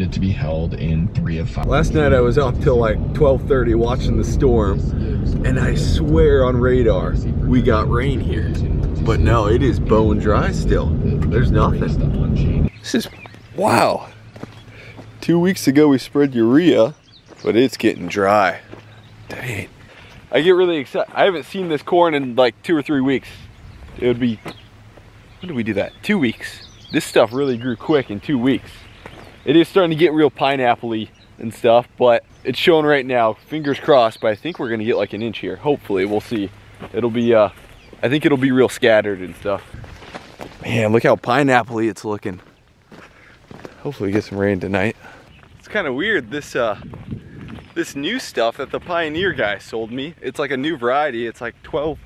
estimated to be held in three of five. Last night I was up till like 12:30 watching the storm, and I swear on radar we got rain here. But no, it is bone dry still. There's nothing. This is wow. Two weeks ago we spread urea, but it's getting dry. Dang. I get really excited. I haven't seen this corn in like two or three weeks. It would be, when did we do that? Two weeks. This stuff really grew quick in two weeks. It is starting to get real pineapple-y and stuff, but it's showing right now, fingers crossed, but I think we're gonna get like an inch here. Hopefully, we'll see. It'll be, uh, I think it'll be real scattered and stuff. Man, look how pineapple-y it's looking. Hopefully we get some rain tonight. It's kind of weird, this, uh, this new stuff that the Pioneer guy sold me. It's like a new variety. It's like 12,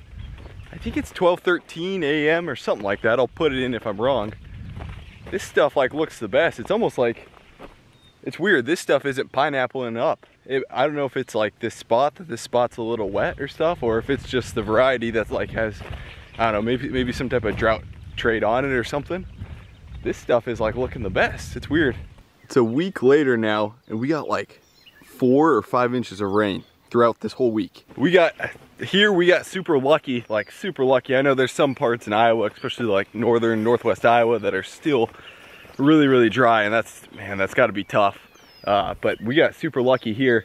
I think it's 1213 AM or something like that. I'll put it in if I'm wrong. This stuff like looks the best. It's almost like, it's weird. This stuff isn't pineapple and up. It, I don't know if it's like this spot, that this spot's a little wet or stuff, or if it's just the variety that's like has, I don't know, maybe, maybe some type of drought trade on it or something. This stuff is like looking the best. It's weird. It's a week later now, and we got like four or five inches of rain throughout this whole week. We got, here we got super lucky, like super lucky. I know there's some parts in Iowa, especially like northern, northwest Iowa that are still really, really dry. And that's, man, that's gotta be tough. Uh, but we got super lucky here.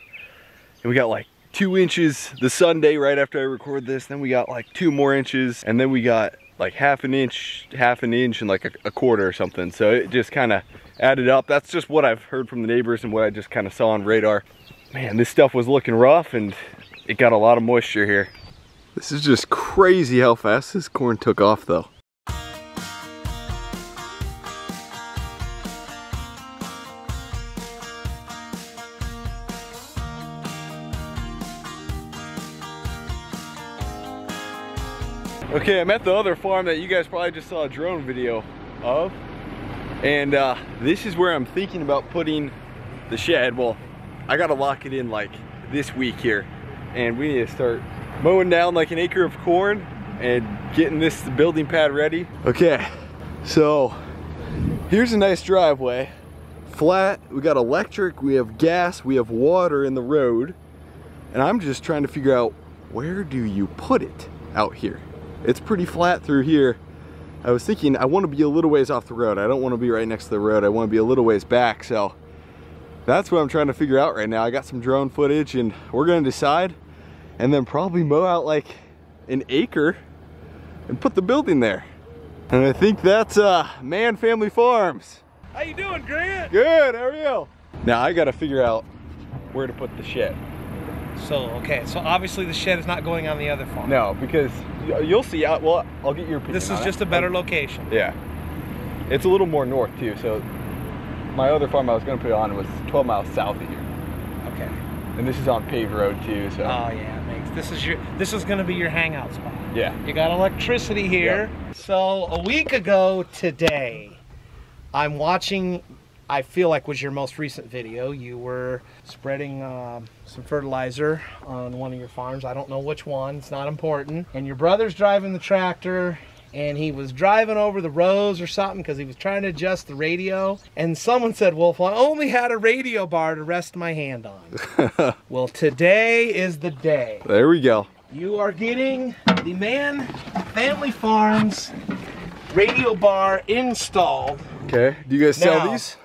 And we got like two inches the Sunday right after I record this. Then we got like two more inches. And then we got like half an inch, half an inch and like a, a quarter or something. So it just kind of added up. That's just what I've heard from the neighbors and what I just kind of saw on radar man, this stuff was looking rough and it got a lot of moisture here. This is just crazy how fast this corn took off though. Okay, I'm at the other farm that you guys probably just saw a drone video of. And uh, this is where I'm thinking about putting the shed. Well, I gotta lock it in like this week here. And we need to start mowing down like an acre of corn and getting this building pad ready. Okay, so here's a nice driveway. Flat, we got electric, we have gas, we have water in the road. And I'm just trying to figure out where do you put it out here? It's pretty flat through here. I was thinking I want to be a little ways off the road. I don't want to be right next to the road. I want to be a little ways back. So that's what I'm trying to figure out right now. I got some drone footage and we're gonna decide and then probably mow out like an acre and put the building there. And I think that's uh, Mann Family Farms. How you doing, Grant? Good, how are you? Now I gotta figure out where to put the shed. So, okay, so obviously the shed is not going on the other farm. No, because you'll see, out. well, I'll get your This is just it. a better location. Yeah. It's a little more north too, so my other farm I was going to put it on was 12 miles south of here. Okay. And this is on paved road too, so. Oh yeah, makes this is your this is going to be your hangout spot. Yeah. You got electricity here. Yep. So a week ago today, I'm watching. I feel like was your most recent video. You were spreading uh, some fertilizer on one of your farms. I don't know which one. It's not important. And your brother's driving the tractor and he was driving over the rows or something because he was trying to adjust the radio. And someone said, Well, if I only had a radio bar to rest my hand on. well, today is the day. There we go. You are getting the Mann Family Farms radio bar installed. Okay. Do you guys sell these?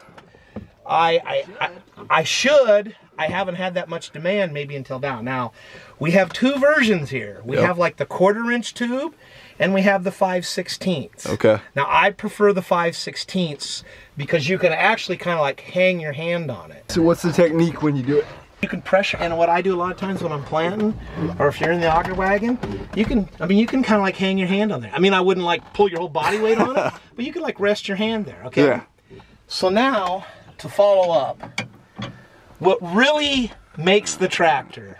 I, I, I, I should. I haven't had that much demand maybe until now. Now, we have two versions here. We yep. have like the quarter inch tube and we have the 5 16ths. Okay. Now I prefer the 5 16ths because you can actually kind of like hang your hand on it. So what's the technique when you do it? You can pressure, and what I do a lot of times when I'm planting, or if you're in the auger wagon, you can, I mean, you can kind of like hang your hand on there. I mean, I wouldn't like pull your whole body weight on it, but you can like rest your hand there, okay? Yeah. So now, to follow up, what really makes the tractor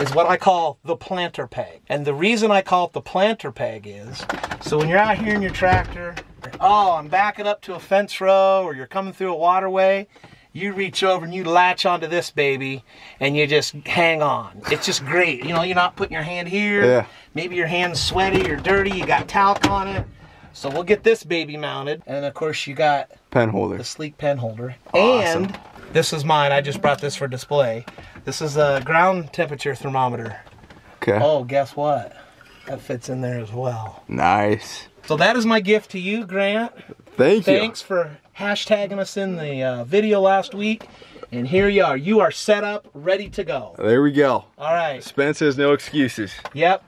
is what I call the planter peg. And the reason I call it the planter peg is, so when you're out here in your tractor, oh, I'm backing up to a fence row or you're coming through a waterway, you reach over and you latch onto this baby and you just hang on. It's just great. You know, you're not putting your hand here. Yeah. Maybe your hand's sweaty or dirty, you got talc on it. So we'll get this baby mounted. And of course you got Pen holder. the sleek pen holder. Awesome. And this is mine. I just brought this for display. This is a ground temperature thermometer. Okay. Oh, guess what? That fits in there as well. Nice. So that is my gift to you, Grant. Thank you. Thanks for hashtagging us in the uh, video last week. And here you are. You are set up, ready to go. There we go. All right. Spence has no excuses. Yep.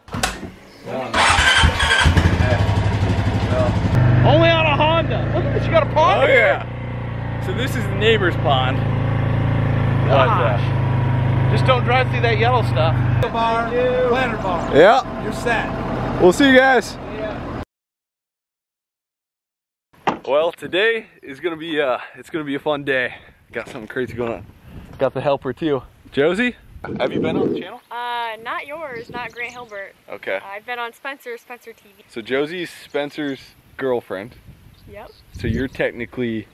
Only on a Honda. Look at this. You got a pond Oh yeah. So this is the neighbor's pond. Gosh. Just don't drive through that yellow stuff. Bar, planter bar. Yeah. You're set. We'll see you guys. Well, today is gonna be uh, it's gonna be a fun day. Got something crazy going on. Got the helper too. Josie, have you been on the channel? Uh, not yours, not Grant Hilbert. Okay. I've been on Spencer, Spencer TV. So Josie's Spencer's girlfriend. Yep. So you're technically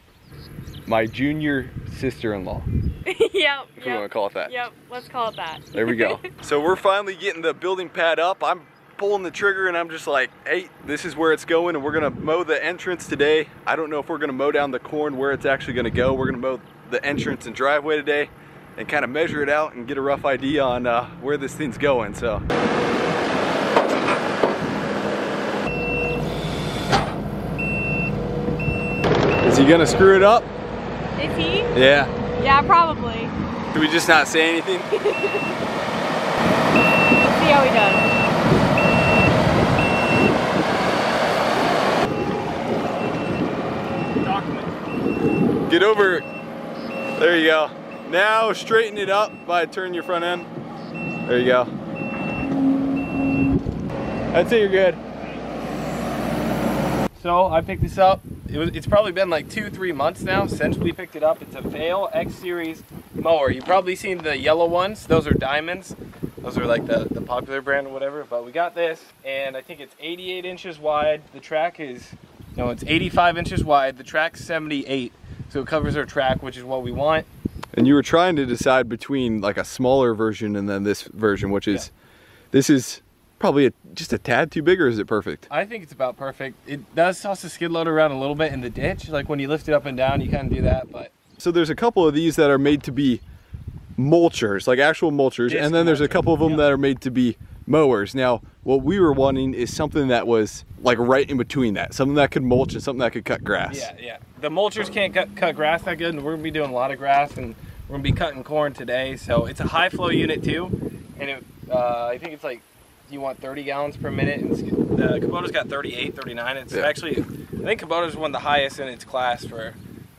my junior sister-in-law, yep. if we want to call it that. Yep. Let's call it that. There we go. so we're finally getting the building pad up. I'm pulling the trigger and I'm just like, hey, this is where it's going and we're gonna mow the entrance today. I don't know if we're gonna mow down the corn where it's actually gonna go. We're gonna mow the entrance and driveway today and kind of measure it out and get a rough idea on uh, where this thing's going, so. Is he gonna screw it up? Is he? Yeah. Yeah, probably. Do we just not say anything? Let's see how he does. Get over. There you go. Now straighten it up by turning your front end. There you go. I'd say you're good. So I picked this up. It was, it's probably been like two, three months now since we picked it up. It's a Vail X Series mower. You've probably seen the yellow ones. Those are diamonds. Those are like the, the popular brand or whatever. But we got this, and I think it's 88 inches wide. The track is, no, it's 85 inches wide. The track's 78, so it covers our track, which is what we want. And you were trying to decide between like a smaller version and then this version, which is, this is probably a, just a tad too big or is it perfect? I think it's about perfect. It does toss the skid loader around a little bit in the ditch. Like when you lift it up and down, you kind of do that, but So there's a couple of these that are made to be mulchers, like actual mulchers, Disc and then there's a couple of them yeah. that are made to be mowers. Now, what we were wanting is something that was like right in between that, something that could mulch and something that could cut grass. Yeah, yeah. The mulchers can't cut, cut grass that good, and we're gonna be doing a lot of grass, and we're gonna be cutting corn today. So it's a high flow unit too, and it, uh, I think it's like you want 30 gallons per minute, and it's- the Kubota's got 38, 39. It's Yeah. actually, I think Kubota's one of the highest in its class for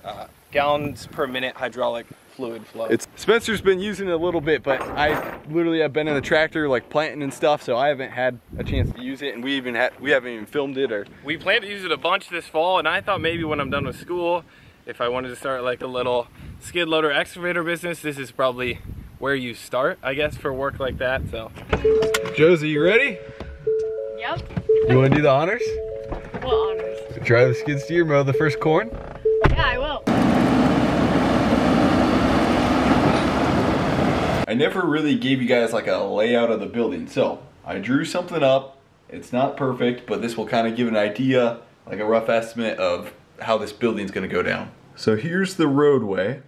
uh, gallons per minute hydraulic fluid flow. It's Spencer's been using it a little bit, but I literally have been in the tractor like planting and stuff, so I haven't had a chance to use it, and we even had we haven't even filmed it or we plan to use it a bunch this fall, and I thought maybe when I'm done with school, if I wanted to start like a little skid loader excavator business, this is probably where you start, I guess, for work like that. So. Josie, you ready? Yep. You want to do the honors? What honors? Try the skid steer, mow the first corn. Yeah, I will. I never really gave you guys like a layout of the building, so I drew something up. It's not perfect, but this will kind of give an idea, like a rough estimate of how this building's gonna go down. So here's the roadway.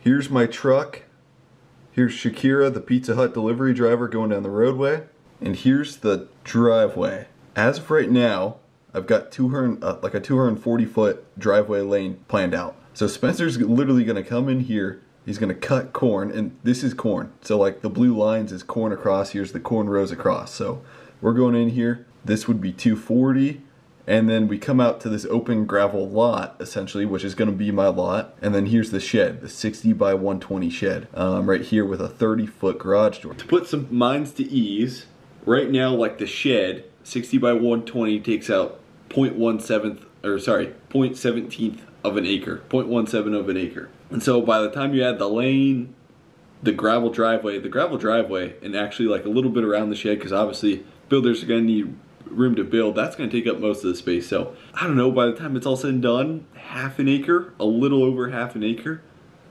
Here's my truck. Here's Shakira, the Pizza Hut delivery driver going down the roadway. And here's the driveway. As of right now, I've got 200, uh, like a 240 foot driveway lane planned out. So Spencer's literally gonna come in here, he's gonna cut corn, and this is corn. So like the blue lines is corn across, here's the corn rows across. So we're going in here, this would be 240, and then we come out to this open gravel lot, essentially, which is going to be my lot. And then here's the shed, the 60 by 120 shed, um, right here with a 30 foot garage door. To put some minds to ease, right now, like the shed, 60 by 120 takes out 0.17, or sorry, 0.17th of an acre, 0.17 of an acre. And so by the time you add the lane, the gravel driveway, the gravel driveway, and actually like a little bit around the shed, because obviously builders are going to need room to build. That's going to take up most of the space. So I don't know. By the time it's all said and done, half an acre, a little over half an acre,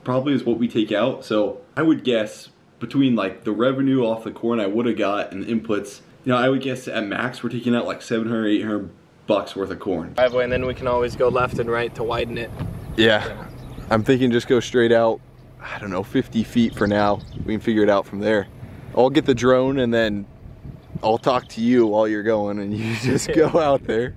probably is what we take out. So I would guess between like the revenue off the corn I would have got and the inputs, you know, I would guess at max we're taking out like 700, 800 bucks worth of corn. Driveway, and then we can always go left and right to widen it. Yeah. I'm thinking just go straight out, I don't know, 50 feet for now. We can figure it out from there. I'll get the drone and then I'll talk to you while you're going and you just go out there.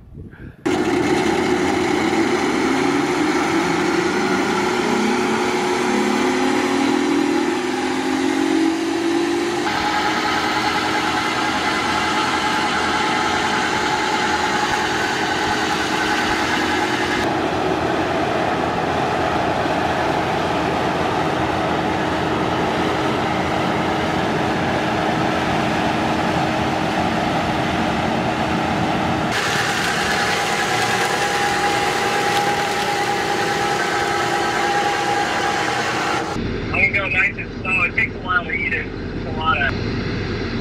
I'm gonna go nice and slow. It takes a while to eat it. It's a lot of.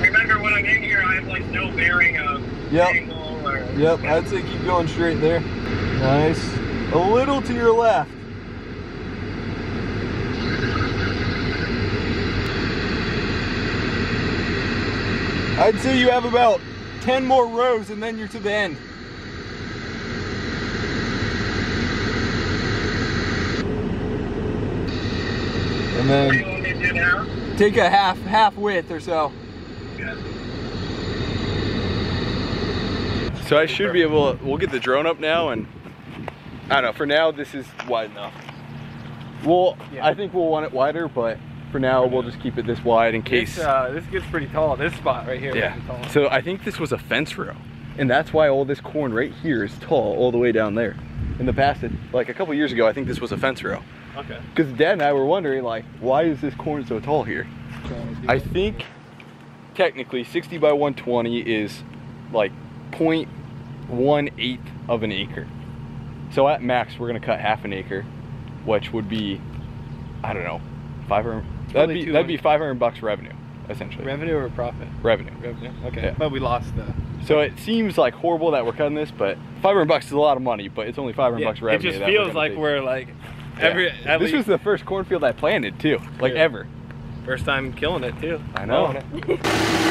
Remember when I'm in here, I have like no bearing of Yep. angle or. Yep, I'd say keep going straight there. Nice. A little to your left. I'd say you have about 10 more rows and then you're to the end. And What do you then want me to do now? take a half half width or so. So I should be able to, we'll get the drone up now and I don't know, for now this is wide enough. Well, I think we'll want it wider, but for now we'll just keep it this wide in case. This, uh, this gets pretty tall. This spot right here. yeah. So I think this was a fence row. And that's why all this corn right here is tall all the way down there. In the past, it, like a couple years ago, I think this was a fence row. Okay. Because Dad and I were wondering, like, why is this corn so tall here? I think technically 60 by 120 is like 0.18 of an acre. So at max, we're gonna cut half an acre, which would be, I don't know, 500. That'd be that'd be 500 bucks revenue, essentially. Revenue or profit? revenue. Revenue. Okay. Yeah. But we lost the. So it seems like horrible that we're cutting this, but 500 bucks is a lot of money, but it's only 500 bucks revenue. it just that we're feels like take. we're like Yeah. every. At This least was the first cornfield I planted too, like Yeah. ever. first time killing it too. I know.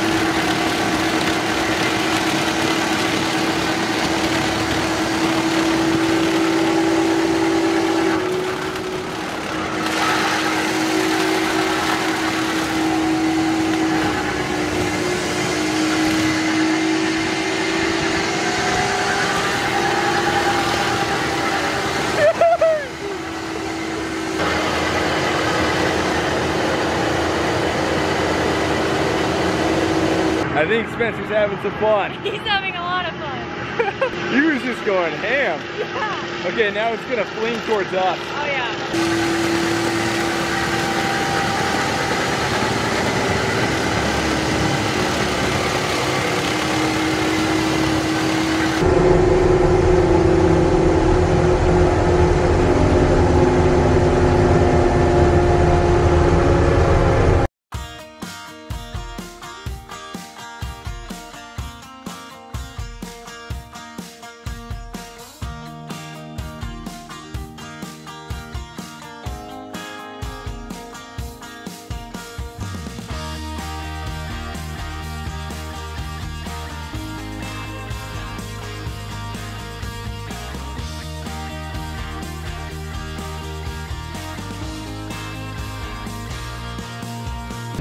Spencer's having some fun. He's having a lot of fun. He was just going ham. Yeah. Okay, now it's gonna fling towards us. Oh yeah.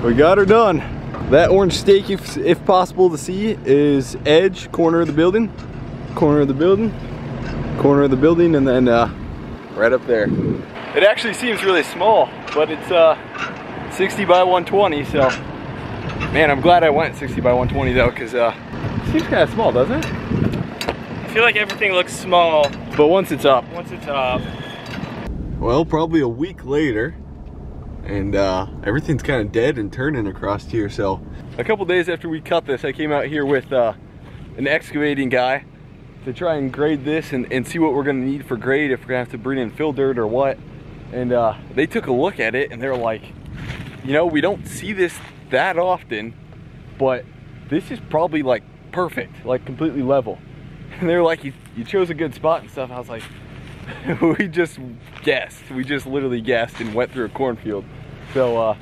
We got her done. That orange stake, if, if possible to see, is edge, corner of the building, corner of the building, corner of the building, and then uh, right up there. It actually seems really small, but it's uh, 60 by 120, so man, I'm glad I went 60 by 120 though, because uh, it seems kind of small, doesn't it? I feel like everything looks small But once it's up, once it's up. Well, probably a week later, and uh, everything's kind of dead and turning across here. So, a couple days after we cut this, I came out here with uh, an excavating guy to try and grade this and, and see what we're gonna need for grade, if we're gonna have to bring in fill dirt or what. And uh, they took a look at it and they're like, you know, we don't see this that often, but this is probably like perfect, like completely level. And they're like, you, you chose a good spot and stuff. I was like, we just guessed. We just literally guessed and went through a cornfield. So uh,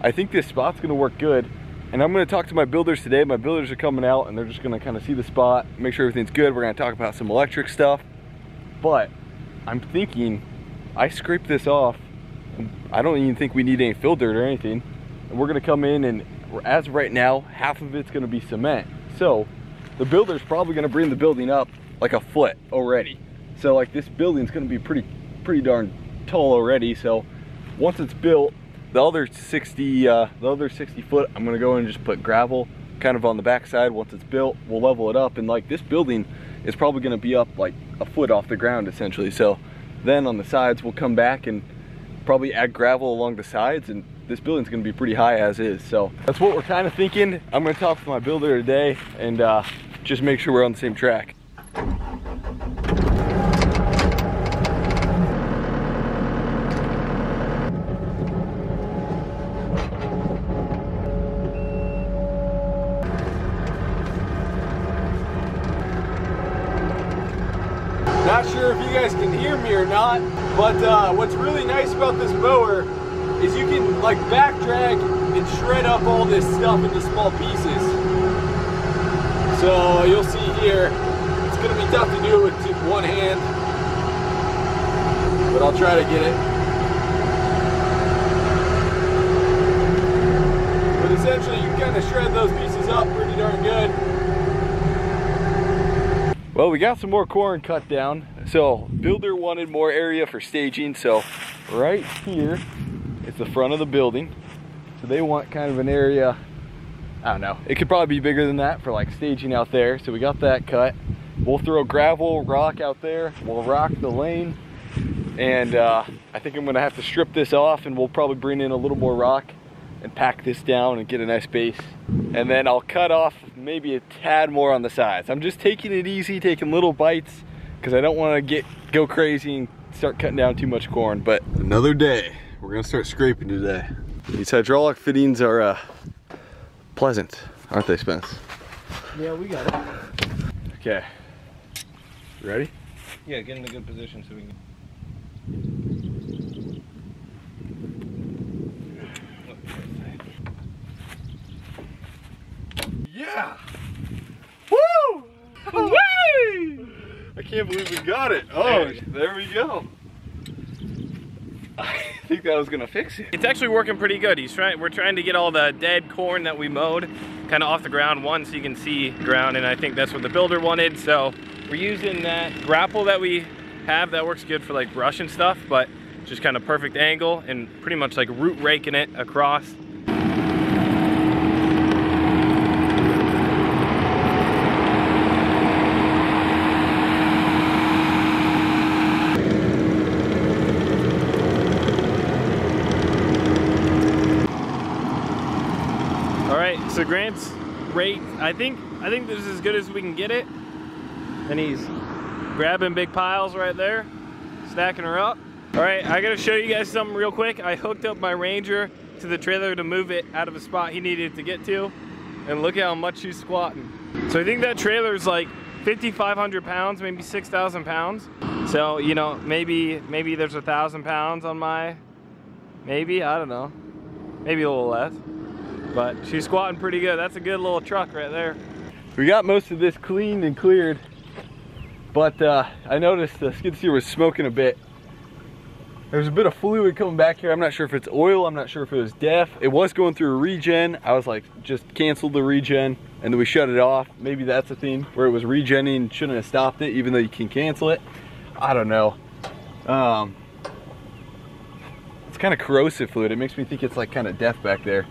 I think this spot's gonna work good. and I'm gonna talk to my builders today. My builders are coming out and they're just gonna kind of see the spot, make sure everything's good. We're gonna talk about some electric stuff. But I'm thinking I scraped this off. I don't even think we need any fill dirt or anything. And we're gonna come in and as of right now, half of it's gonna be cement. So the builder's probably gonna bring the building up like a foot already. So like this building's gonna be pretty, pretty darn tall already. So once it's built, the other 60, uh, the other 60 foot, I'm gonna go in and just put gravel kind of on the backside. Once it's built, we'll level it up. And like this building is probably gonna be up like a foot off the ground essentially. So then on the sides, we'll come back and probably add gravel along the sides and this building's gonna be pretty high as is. So that's what we're kind of thinking. I'm gonna talk to my builder today and uh, just make sure we're on the same track. Not sure if you guys can hear me or not, but uh, what's really nice about this mower is you can like back drag and shred up all this stuff into small pieces. So you'll see here, it's gonna be tough to do it with one hand, but I'll try to get it. But essentially you kind of shred those pieces up pretty darn good. Well, we got some more corn cut down. So builder wanted more area for staging. So right here, it's the front of the building. So they want kind of an area, I don't know. It could probably be bigger than that for like staging out there. So we got that cut. We'll throw gravel, rock out there. We'll rock the lane. And uh, I think I'm gonna have to strip this off and we'll probably bring in a little more rock and pack this down and get a nice base. And then I'll cut off maybe a tad more on the sides. I'm just taking it easy, taking little bites because I don't want to get go crazy and start cutting down too much corn. But another day, we're gonna start scraping today. These hydraulic fittings are uh, pleasant, aren't they, Spence? Yeah, we got it. Okay. Ready? Yeah, get in a good position so we can. Yeah! Woo! Woo! I can't believe we got it. Oh, there we go. I think that was gonna fix it. It's actually working pretty good. He's trying. We're trying to get all the dead corn that we mowed kind of off the ground one so you can see ground and I think that's what the builder wanted. So we're using that grapple that we have that works good for like brush and stuff but just kind of perfect angle and pretty much like root raking it across. Grant's rate, I think, I think this is as good as we can get it. And he's grabbing big piles right there, stacking her up. All right, I gotta show you guys something real quick. I hooked up my Ranger to the trailer to move it out of a spot he needed to get to. And look how much she's squatting. So I think that trailer is like 5,500 pounds, maybe 6,000 pounds. So, you know, maybe, maybe there's a thousand pounds on my, maybe, I don't know. Maybe a little less. But she's squatting pretty good. That's a good little truck right there. We got most of this cleaned and cleared, but uh, I noticed the skid steer was smoking a bit. There's a bit of fluid coming back here. I'm not sure if it's oil. I'm not sure if it was DEF. It was going through a regen. I was like, just cancel the regen and then we shut it off. Maybe that's a thing where it was regenning, shouldn't have stopped it, even though you can cancel it. I don't know. Um, it's kind of corrosive fluid. It makes me think it's like kind of DEF back there.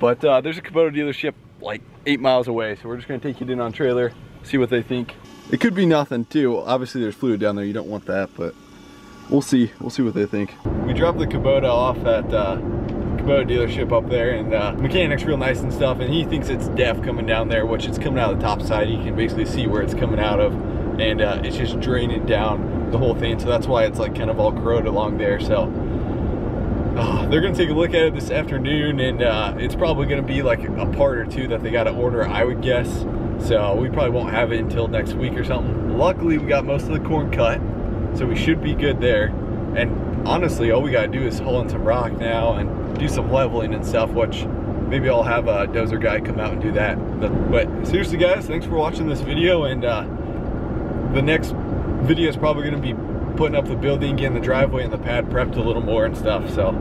But uh, there's a Kubota dealership like eight miles away, so we're just gonna take it in on trailer, see what they think. It could be nothing too. Obviously there's fluid down there, you don't want that, but we'll see. We'll see what they think. We dropped the Kubota off at uh, Kubota dealership up there, and uh, mechanic's real nice and stuff, and he thinks it's DEF coming down there, which it's coming out of the top side. You can basically see where it's coming out of, and uh, it's just draining down the whole thing, so that's why it's like kind of all corroded along there, so uh, they're gonna take a look at it this afternoon and uh, it's probably gonna be like a part or two that they gotta order I would guess so we probably won't have it until next week or something luckily we got most of the corn cut so we should be good there and honestly all we gotta do is haul in some rock now and do some leveling and stuff which maybe I'll have a dozer guy come out and do that. But seriously guys, thanks for watching this video and uh, the next video is probably gonna be putting up the building, getting the driveway and the pad prepped a little more and stuff. So